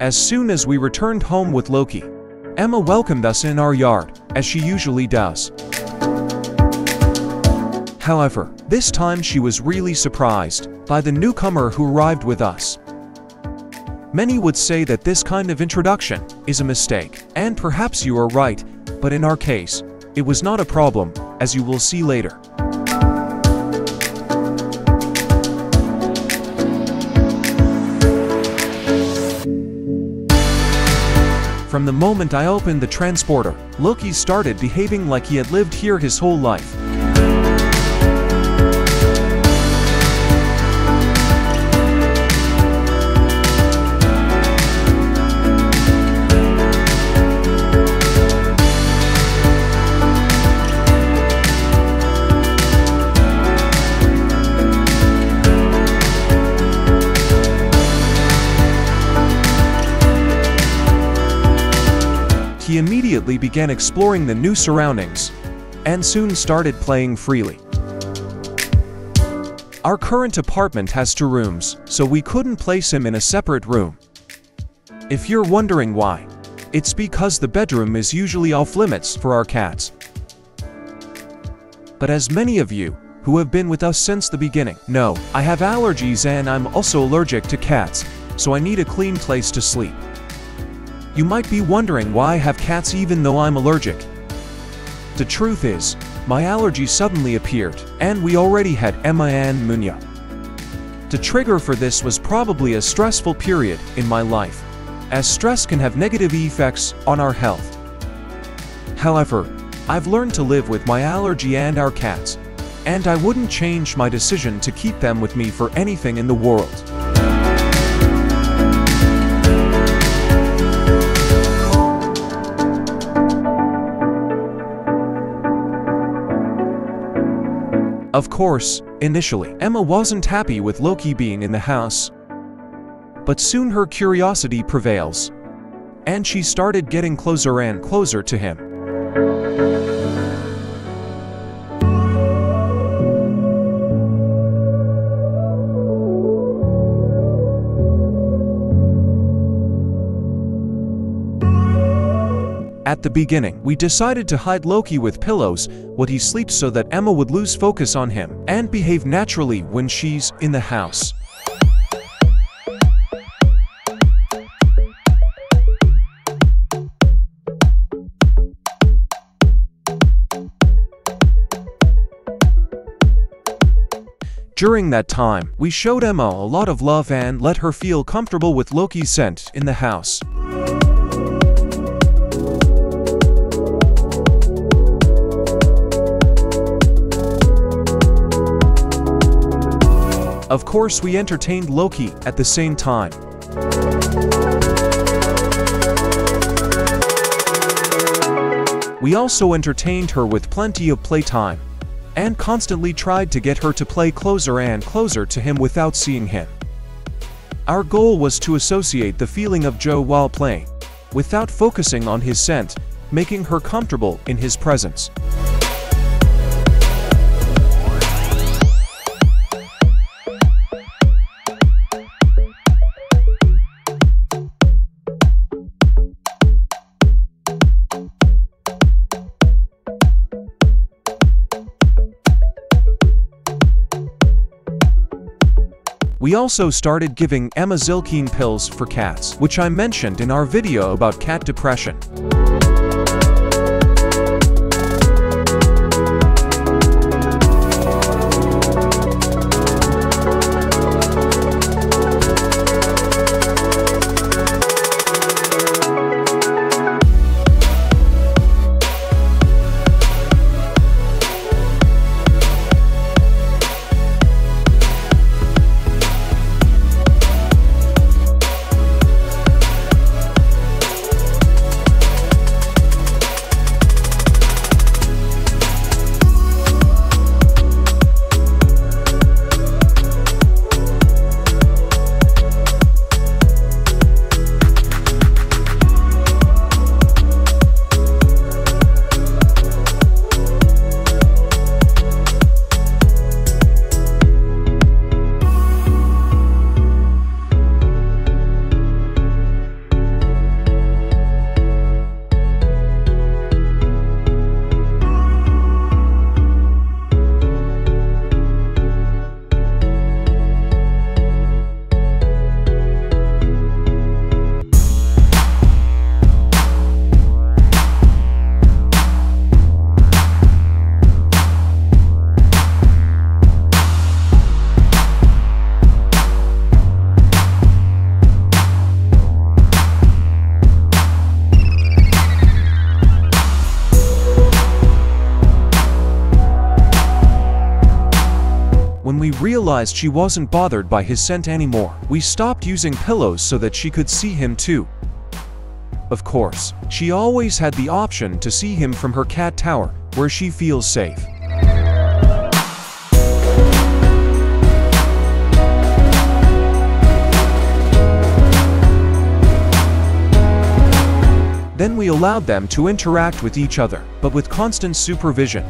As soon as we returned home with Loki, Emma welcomed us in our yard, as she usually does. However, this time she was really surprised by the newcomer who arrived with us. Many would say that this kind of introduction is a mistake, and perhaps you are right, but in our case, it was not a problem, as you will see later. From the moment I opened the transporter, Loki started behaving like he had lived here his whole life. He immediately began exploring the new surroundings and soon started playing freely. Our current apartment has two rooms, so we couldn't place him in a separate room. If you're wondering why, it's because the bedroom is usually off limits for our cats. But as many of you, who have been with us since the beginning, know, I have allergies and I'm also allergic to cats, so I need a clean place to sleep. You might be wondering why I have cats even though I'm allergic. The truth is, my allergy suddenly appeared, and we already had Emma and Munya. The trigger for this was probably a stressful period in my life, as stress can have negative effects on our health. However, I've learned to live with my allergy and our cats, and I wouldn't change my decision to keep them with me for anything in the world. Of course, initially, Emma wasn't happy with Loki being in the house. But soon her curiosity prevails, and she started getting closer and closer to him. At the beginning, we decided to hide Loki with pillows while he sleeps so that Emma would lose focus on him and behave naturally when she's in the house. During that time, we showed Emma a lot of love and let her feel comfortable with Loki's scent in the house. Of course we entertained Loki at the same time. We also entertained her with plenty of playtime, and constantly tried to get her to play closer and closer to him without seeing him. Our goal was to associate the feeling of Joe while playing, without focusing on his scent, making her comfortable in his presence. We also started giving Emma Zylkene pills for cats, which I mentioned in our video about cat depression. Realized she wasn't bothered by his scent anymore. We stopped using pillows so that she could see him too. Of course, she always had the option to see him from her cat tower, where she feels safe. Then we allowed them to interact with each other, but with constant supervision.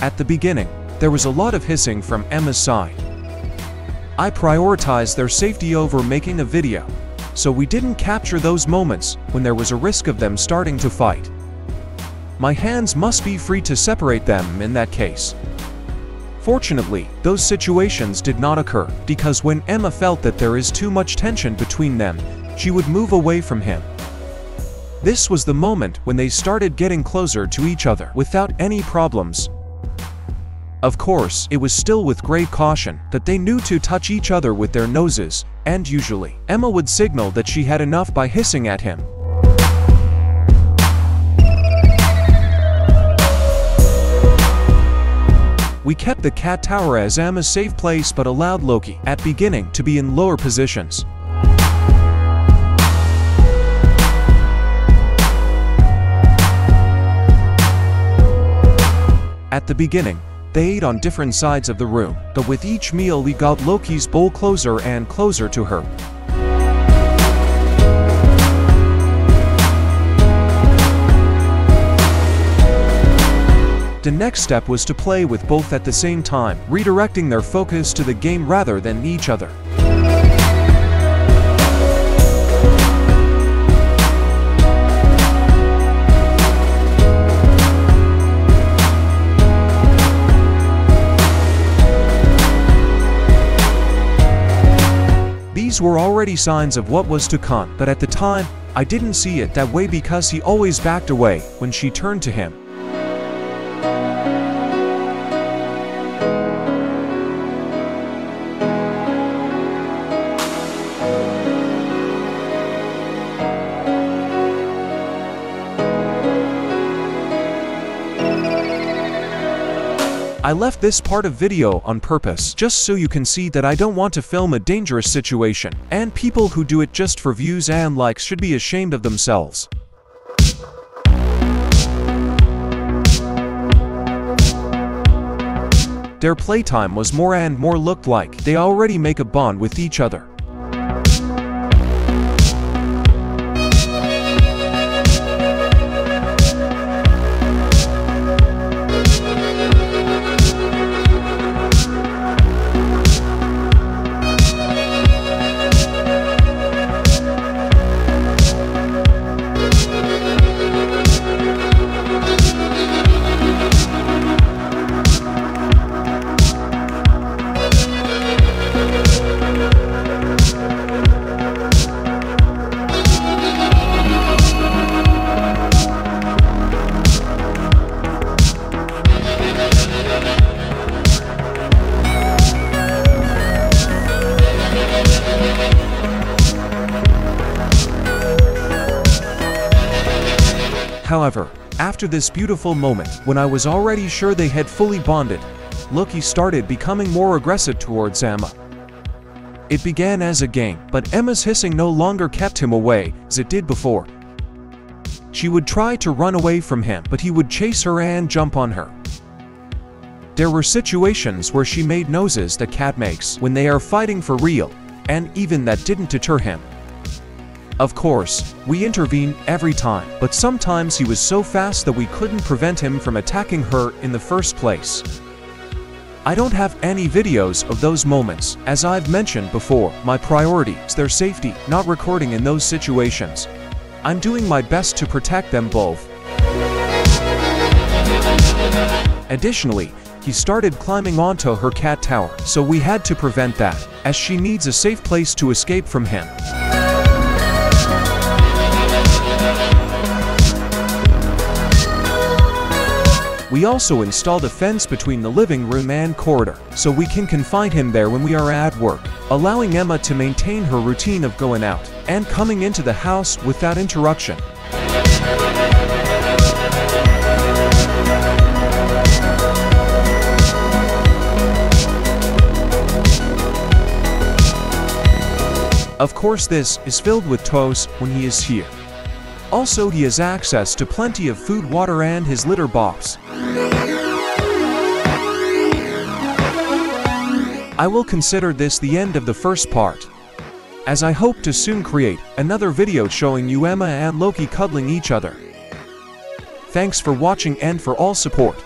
At the beginning, there was a lot of hissing from Emma's side. I prioritized their safety over making a video, so we didn't capture those moments when there was a risk of them starting to fight. My hands must be free to separate them in that case. Fortunately, those situations did not occur, because when Emma felt that there is too much tension between them, she would move away from him. This was the moment when they started getting closer to each other without any problems. Of course, it was still with great caution that they knew to touch each other with their noses, and usually, Emma would signal that she had enough by hissing at him. We kept the cat tower as Emma's safe place but allowed Loki, at beginning, to be in lower positions. At the beginning, they ate on different sides of the room, but with each meal we got Loki's bowl closer and closer to her. The next step was to play with both at the same time, redirecting their focus to the game rather than each other. These were already signs of what was to come, but at the time, I didn't see it that way because he always backed away when she turned to him. I left this part of video on purpose just so you can see that I don't want to film a dangerous situation, and people who do it just for views and likes should be ashamed of themselves. Their playtime was more and more looked like they already make a bond with each other. However, after this beautiful moment, when I was already sure they had fully bonded, Loki started becoming more aggressive towards Emma. It began as a game, but Emma's hissing no longer kept him away, as it did before. She would try to run away from him, but he would chase her and jump on her. There were situations where she made noses that cat makes when they are fighting for real, and even that didn't deter him. Of course, we intervened every time, but sometimes he was so fast that we couldn't prevent him from attacking her in the first place. I don't have any videos of those moments. As I've mentioned before, my priority is their safety, not recording in those situations. I'm doing my best to protect them both. Additionally, he started climbing onto her cat tower, so we had to prevent that, as she needs a safe place to escape from him. We also installed a fence between the living room and corridor, so we can confine him there when we are at work, allowing Emma to maintain her routine of going out and coming into the house without interruption. Of course this is filled with toys when he is here. Also he has access to plenty of food water and his litter box, I will consider this the end of the first part. As I hope to soon create another video showing you Emma and Loki cuddling each other. Thanks for watching and for all support.